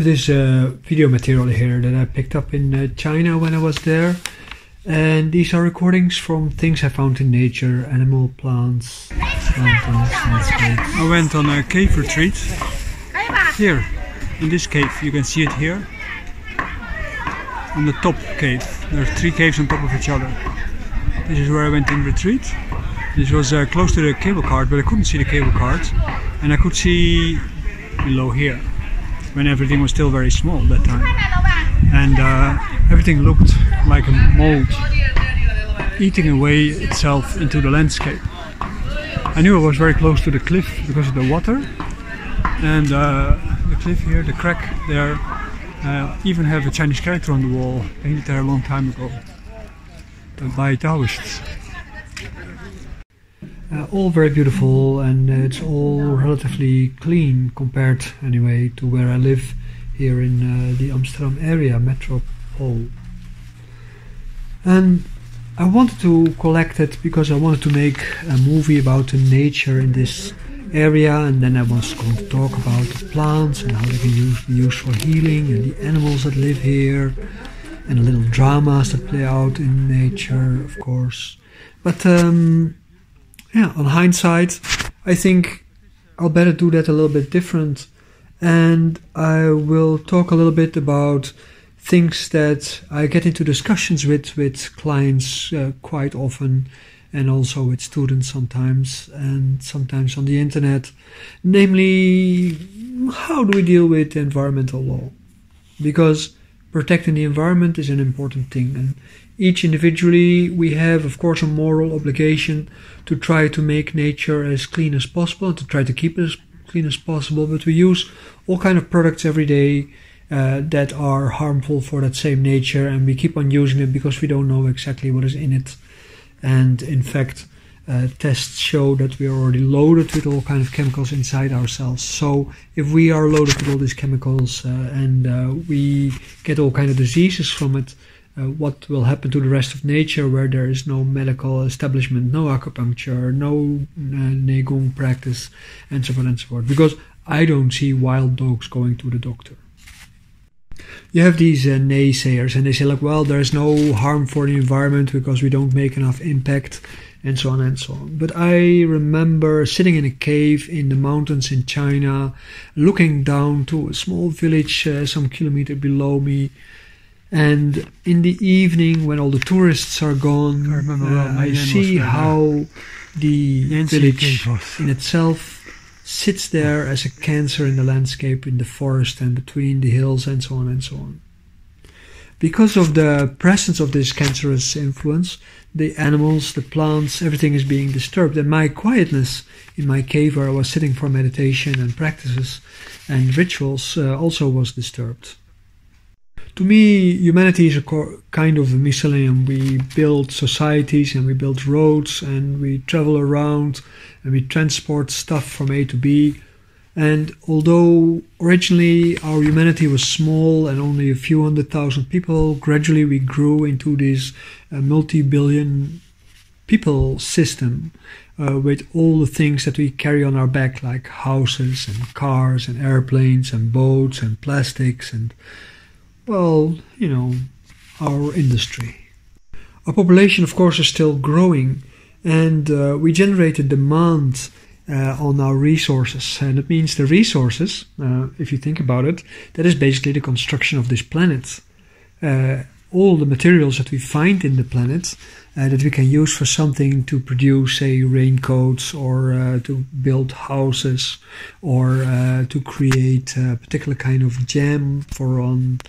have this uh, video material here that I picked up in uh, China when I was there. And these are recordings from things I found in nature, animal, plants, mountains, landscapes. I went on a cave retreat. Here, in this cave, you can see it here. On the top cave, there are three caves on top of each other. This is where I went in retreat. This was uh, close to the cable cart, but I couldn't see the cable cart, and I could see below here when everything was still very small that time. And uh, everything looked like a mold eating away itself into the landscape. I knew I was very close to the cliff because of the water. And uh, the cliff here, the crack there, uh, even have a Chinese character on the wall, painted there a long time ago by Taoists. Uh, all very beautiful and uh, it's all relatively clean compared anyway to where I live here in uh, the Amsterdam area metropole and I wanted to collect it because I wanted to make a movie about the nature in this area and then I was going to talk about the plants and how they can use, be used for healing and the animals that live here and the little dramas that play out in nature of course. But um, yeah, on hindsight, I think I'll better do that a little bit different. And I will talk a little bit about things that I get into discussions with with clients uh, quite often, and also with students sometimes, and sometimes on the internet. Namely, how do we deal with environmental law? Because protecting the environment is an important thing, and each individually we have, of course, a moral obligation to try to make nature as clean as possible and to try to keep it as clean as possible. But we use all kind of products every day uh, that are harmful for that same nature, and we keep on using it because we don't know exactly what is in it. And in fact, uh, tests show that we are already loaded with all kind of chemicals inside ourselves. So if we are loaded with all these chemicals uh, and uh, we get all kind of diseases from it, uh, what will happen to the rest of nature where there is no medical establishment, no acupuncture, no uh, Neigong practice, and so on and so forth. Because I don't see wild dogs going to the doctor. You have these uh, naysayers, and they say, like, well, there's no harm for the environment because we don't make enough impact, and so on and so on. But I remember sitting in a cave in the mountains in China, looking down to a small village uh, some kilometer below me, and in the evening, when all the tourists are gone, I, uh, I see how the village in itself sits there as a cancer in the landscape, in the forest, and between the hills, and so on and so on. Because of the presence of this cancerous influence, the animals, the plants, everything is being disturbed. And my quietness in my cave where I was sitting for meditation and practices and rituals uh, also was disturbed to me, humanity is a kind of a mycelium. We build societies and we build roads and we travel around and we transport stuff from A to B. And although originally our humanity was small and only a few hundred thousand people, gradually we grew into this uh, multi billion people system uh, with all the things that we carry on our back, like houses and cars and airplanes and boats and plastics and well, you know, our industry. Our population, of course, is still growing, and uh, we generate a demand uh, on our resources. And it means the resources, uh, if you think about it, that is basically the construction of this planet. Uh, all the materials that we find in the planet uh, that we can use for something to produce, say, raincoats or uh, to build houses or to create a particular kind of jam for on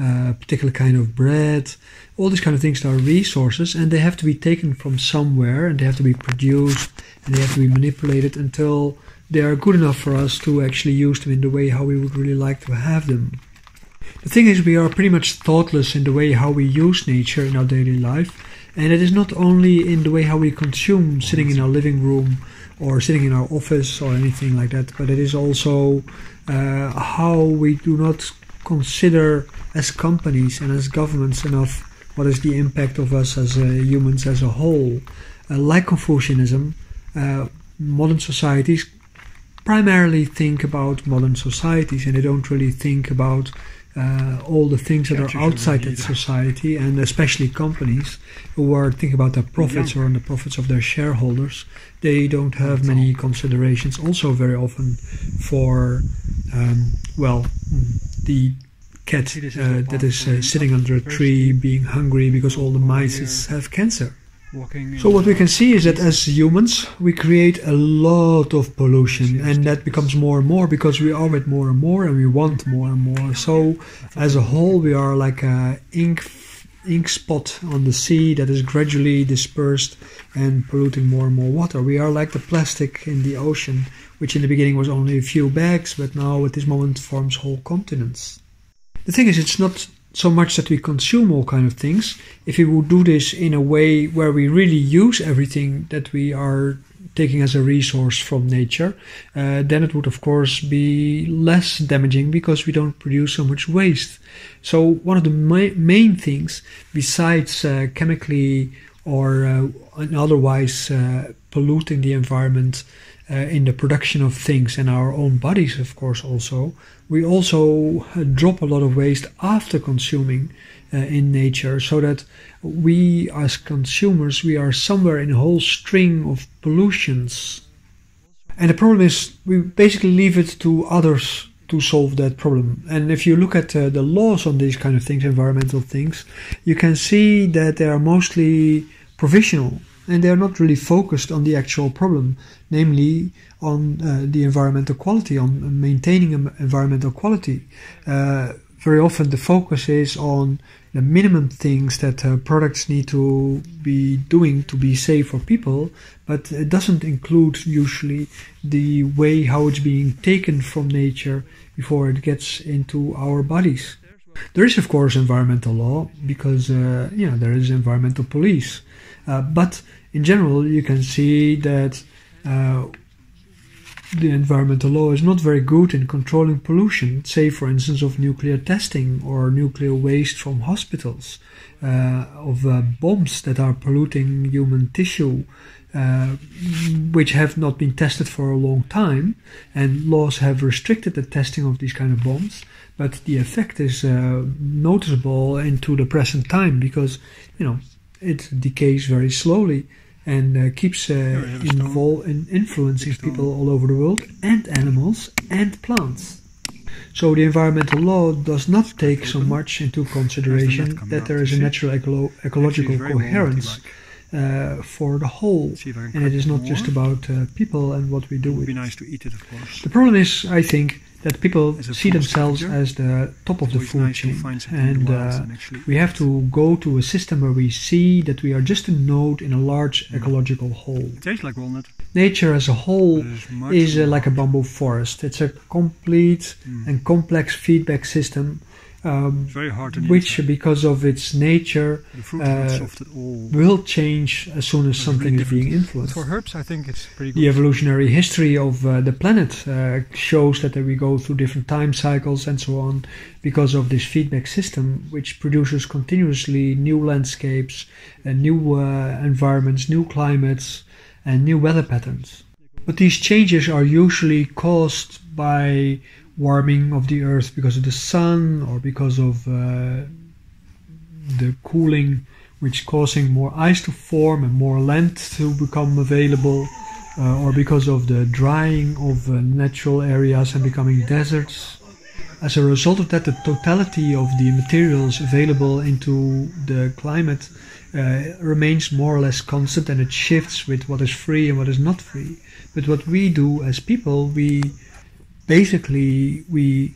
a particular kind of bread. all these kind of things are resources and they have to be taken from somewhere and they have to be produced and they have to be manipulated until they are good enough for us to actually use them in the way how we would really like to have them. The thing is, we are pretty much thoughtless in the way how we use nature in our daily life, and it is not only in the way how we consume sitting in our living room or sitting in our office or anything like that, but it is also uh, how we do not consider as companies and as governments and of what is the impact of us as uh, humans as a whole. Uh, like Confucianism, uh, modern societies primarily think about modern societies and they don't really think about uh, all the things that are outside that society and especially companies who are thinking about their profits or on the profits of their shareholders. They don't have many considerations also very often for um, well the cat uh, that is uh, sitting under a tree being hungry because all the mice have cancer. So what we can see is that as humans, we create a lot of pollution, and that becomes more and more because we are with more and more, and we want more and more. So as a whole, we are like a ink ink spot on the sea that is gradually dispersed and polluting more and more water. We are like the plastic in the ocean, which in the beginning was only a few bags, but now at this moment forms whole continents. The thing is, it's not so much that we consume all kind of things. If we would do this in a way where we really use everything that we are taking as a resource from nature uh, then it would of course be less damaging because we don't produce so much waste. So one of the ma- main things besides uh, chemically or uh, otherwise uh, polluting the environment uh, in the production of things and our own bodies, of course, also. We also uh, drop a lot of waste after consuming uh, in nature, so that we, as consumers, we are somewhere in a whole string of pollutions. And the problem is, we basically leave it to others to solve that problem. And if you look at uh, the laws on these kind of things, environmental things, you can see that they are mostly provisional and they're not really focused on the actual problem, namely on uh, the environmental quality, on maintaining environmental quality. Uh, very often the focus is on the minimum things that uh, products need to be doing to be safe for people, but it doesn't include usually the way how it's being taken from nature before it gets into our bodies. There is, of course, environmental law because uh, you know there is environmental police, uh, but in general, you can see that uh, the environmental law is not very good in controlling pollution, say, for instance, of nuclear testing or nuclear waste from hospitals, uh, of uh, bombs that are polluting human tissue, uh, which have not been tested for a long time, and laws have restricted the testing of these kind of bombs. But the effect is uh, noticeable into the present time because, you know, it decays very slowly and uh, keeps uh, involved in influencing people all over the world and animals and plants. So the environmental law does not take so much into consideration that there is a natural ecolo ecological coherence uh, for the whole, and it is not just about uh, people and what we do with it. The problem is, I think, that people see themselves as the top of the food chain. And uh, we have to go to a system where we see that we are just a node in a large mm. ecological whole. It tastes like walnut. Nature as a whole is uh, like a bamboo forest. It's a complete mm. and complex feedback system um, very hard which inside. because of its nature uh, will change as soon as it's something really is being influenced. But for herbs, I think it's pretty good. The evolutionary history of uh, the planet uh, shows that we go through different time cycles and so on because of this feedback system, which produces continuously new landscapes, and new uh, environments, new climates, and new weather patterns. But these changes are usually caused by warming of the earth because of the sun or because of uh, the cooling which causing more ice to form and more land to become available uh, or because of the drying of uh, natural areas and becoming deserts. As a result of that the totality of the materials available into the climate uh, remains more or less constant and it shifts with what is free and what is not free. But what we do as people we basically we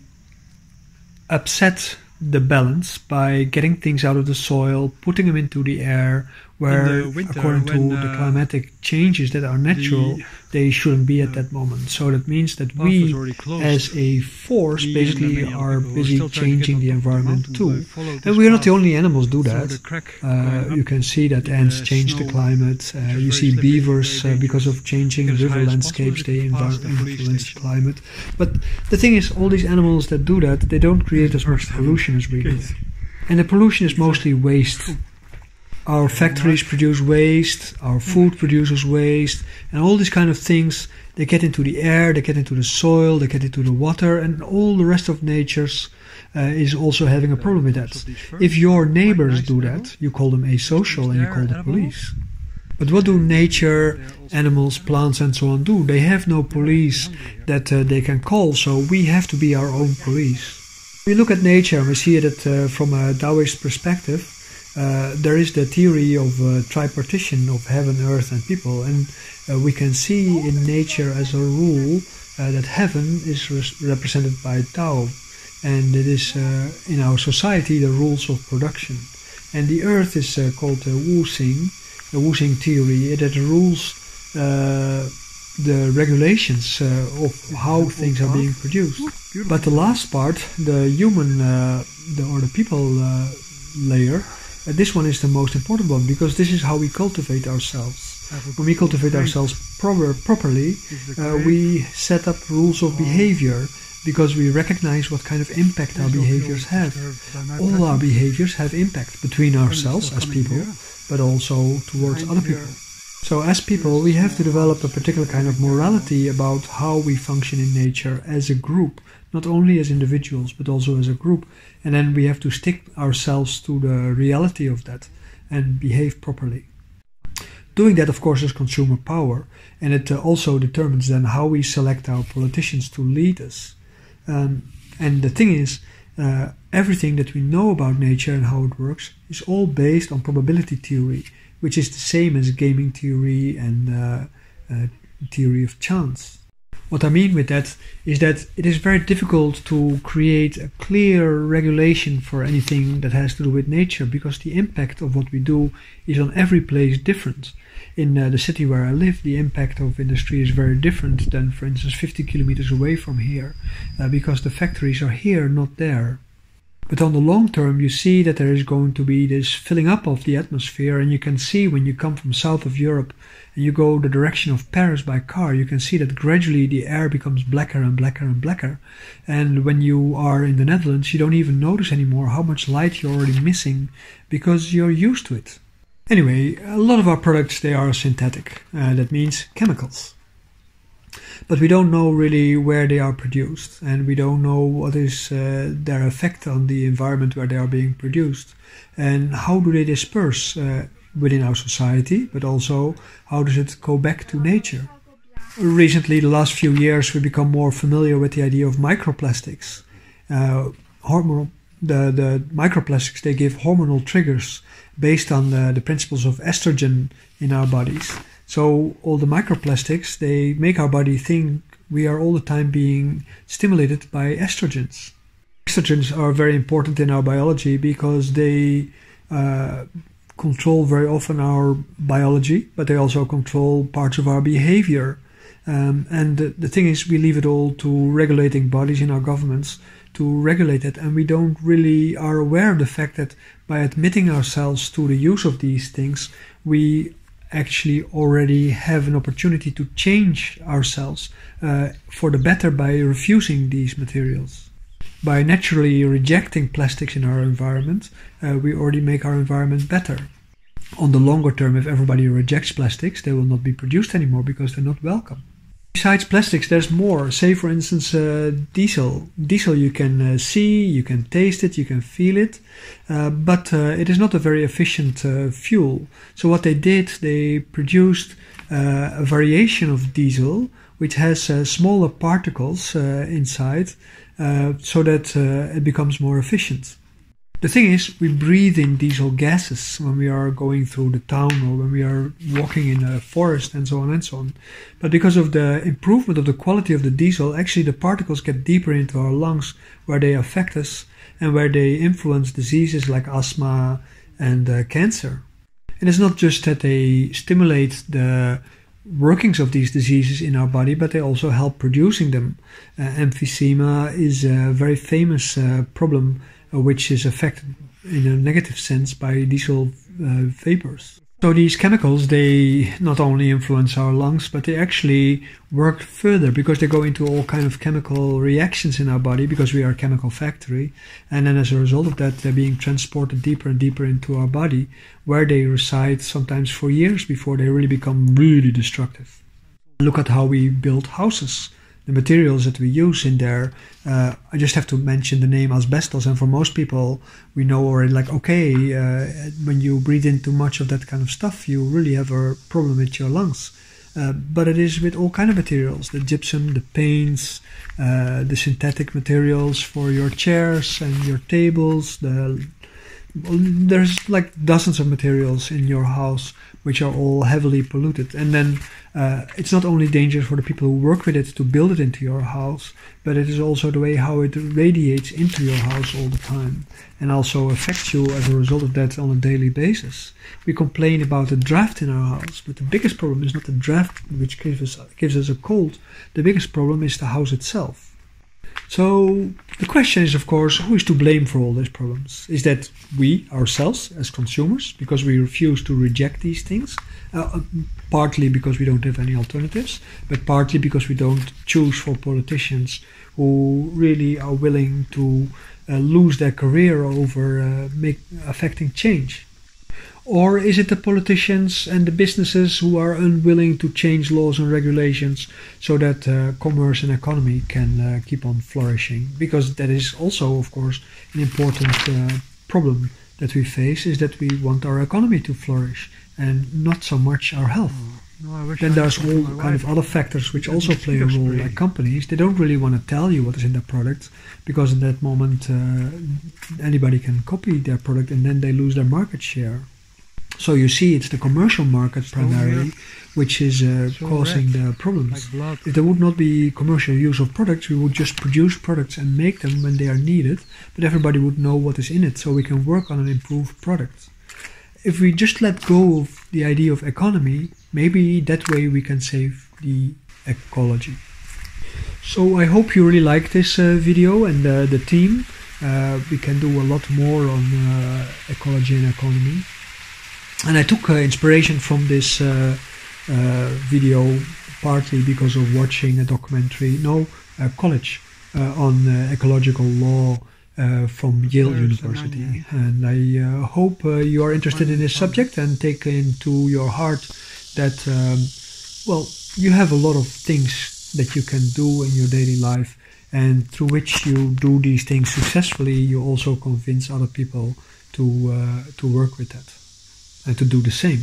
upset the balance by getting things out of the soil, putting them into the air, where winter, according when, to the uh, climatic changes that are natural, the- they shouldn't be at that moment. So that means that we, as a force, basically are busy still trying to get changing the of the environment too. but I followed And we are not the only animals do that. the Uh, you can see that ants change the climate. Uh, you see beavers, uh, because of changing river landscapes, they the influence the climate. But the thing is, all these animals that do that, they don't create as much pollution as we do. And the pollution is mostly waste. Our factories produce waste, our food produces waste, and all these kind of things, they get into the air, they get into the soil, they get into the water, and all the rest of nature's uh, is also having a problem with that. If your neighbors do that, you call them asocial and you call the police. But what do nature, animals, plants, and so on do? They have no police that uh, they can call, so we have to be our own police. We look at nature and we see it uh, from a Taoist perspective. Uh, there is the theory of uh, tripartition of heaven, earth, and people, and uh, we can see in nature as a rule uh, that heaven is res- represented by Tao, and it is uh, in our society the rules of production. And the earth is uh, called uh, Wu Xing, the Wu Xing theory, that rules uh, the regulations uh, of how things are being produced. But the last part, the human uh, the, or the people uh, layer, this one is the most important one because this is how we cultivate ourselves. When we cultivate ourselves proper, properly, uh, we set up rules of behavior because we recognize what kind of impact our behaviors have. All our behaviors have impact between ourselves as people, but also towards other people. So, as people, we have to develop a particular kind of morality about how we function in nature as a group, not only as individuals, but also as a group. And then we have to stick ourselves to the reality of that and behave properly. Doing that, of course, is consumer power, and it uh, also determines then how we select our politicians to lead us. Um, and the thing is, uh, everything that we know about nature and how it works is all based on probability theory, which is the same as gaming theory and uh, uh, theory of chance. What I mean with that is that it is very difficult to create a clear regulation for anything that has to do with nature because the impact of what we do is on every place different. In uh, the city where I live, the impact of industry is very different than, for instance, 50 kilometers away from here uh, because the factories are here, not there. But on the long term, you see that there is going to be this filling up of the atmosphere, and you can see when you come from south of Europe and you go the direction of Paris by car, you can see that gradually the air becomes blacker and blacker and blacker. And when you are in the Netherlands, you don't even notice anymore how much light you're already missing because you're used to it. Anyway, a lot of our products they are synthetic. Uh, that means chemicals but we don't know really where they are produced and we don't know what is uh, their effect on the environment where they are being produced. And how do they disperse uh, within our society but also how does it go back to nature? Recently the last few years we become more familiar with the idea of microplastics. Uh, the, the microplastics they give hormonal triggers based on the, the principles of estrogen in our bodies so all the microplastics they make our body think we are all the time being stimulated by estrogens. Estrogens are very important in our biology because they uh, control very often our biology, but they also control parts of our behavior. Um, and the, the thing is, we leave it all to regulating bodies in our governments to regulate it, and we don't really are aware of the fact that by admitting ourselves to the use of these things, we actually already have an opportunity to change ourselves uh, for the better by refusing these materials. By naturally rejecting plastics in our environment, uh, we already make our environment better. On the longer term, if everybody rejects plastics, they will not be produced anymore because they're not welcome. Besides plastics, there's more. Say, for instance, uh, diesel. Diesel you can uh, see, you can taste it, you can feel it, uh, but uh, it is not a very efficient uh, fuel. So, what they did, they produced uh, a variation of diesel which has smaller particles inside so that it becomes more efficient. The thing is, we breathe in diesel gases when we are going through the town or when we are walking in a forest and so on and so on. But because of the improvement of the quality of the diesel, actually the particles get deeper into our lungs where they affect us and where they influence diseases like asthma and uh, cancer. And it's not just that they stimulate the workings of these diseases in our body, but they also help producing them. Uh, emphysema is a very famous uh, problem which is affected in a negative sense by diesel uh, vapors. So these chemicals, they not only influence our lungs, but they actually work further because they go into all kind of chemical reactions in our body because we are a chemical factory. And then as a result of that, they're being transported deeper and deeper into our body where they reside sometimes for years before they really become really destructive. Look at how we build houses the materials that we use in there. Uh, I just have to mention the name asbestos, and for most people, we know already like, okay, uh, when you breathe in too much of that kind of stuff, you really have a problem with your lungs. Uh, but it is with all kind of materials: the gypsum, the paints, uh, the synthetic materials for your chairs and your tables, the there's like dozens of materials in your house which are all heavily polluted. And then uh, it's not only dangerous for the people who work with it to build it into your house but it is also the way how it radiates into your house all the time and also affects you as a result of that on a daily basis. We complain about the draft in our house but the biggest problem is not the draft which gives us gives us a cold. The biggest problem is the house itself so the question is, of course, who is to blame for all these problems? Is that we ourselves as consumers because we refuse to reject these things? Uh, uh, partly because we don't have any alternatives, but partly because we don't choose for politicians who really are willing to uh, lose their career over uh, make, affecting change. Or is it the politicians and the businesses who are unwilling to change laws and regulations so that uh, commerce and economy can uh, keep on flourishing? Because that is also, of course, an important uh, problem that we face is that we want our economy to flourish and not so much our health. No, then there's all kind of other factors which also play a role, like companies. They don't really want to tell you what is in their product because in that moment uh, anybody can copy their product and then they lose their market share. So you see, it's the commercial market primarily which is uh, causing the problems. Like if there would not be commercial use of products, we would just produce products and make them when they are needed, but everybody would know what is in it, so we can work on an improved product. If we just let go of the idea of economy, maybe that way we can save the ecology. So I hope you really like this uh, video and uh, the team. Uh, we can do a lot more on uh, ecology and economy and I took uh, inspiration from this uh, uh, video partly because of watching a documentary, no, a college on ecological law uh, from Yale There's University. And I uh, hope uh, you are interested in this subject and take into your heart that, um, well, you have a lot of things that you can do in your daily life, and through which you do these things successfully, you also convince other people to to work with that and to do the same.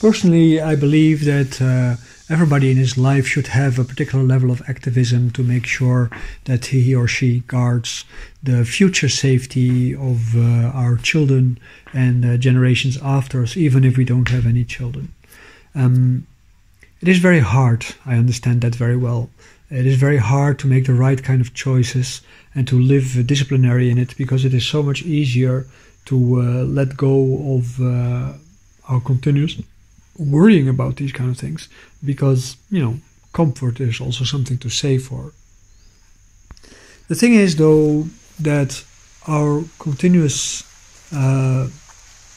Personally, I believe that uh, everybody in his life should have a particular level of activism to make sure that he or she guards the future safety of uh, our children and generations after us, even if we don't have any children. Um, it is very hard, I understand that very well. It is very hard to make the right kind of choices and to live disciplinary in it because it is so much easier to uh, let go of uh, our continuous worrying about these kind of things because you know comfort is also something to save for. The thing is though that our continuous uh,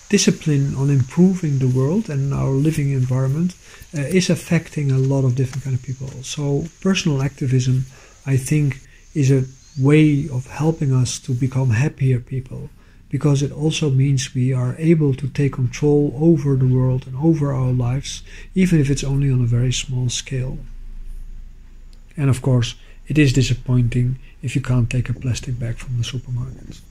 discipline on improving the world and our living environment uh, is affecting a lot of different kind of people. So personal activism i think is a way of helping us to become happier people because it also means we are able to take control over the world and over our lives, even if it's only on a very small scale. And of course, it is disappointing if you can't take a plastic bag from the supermarket.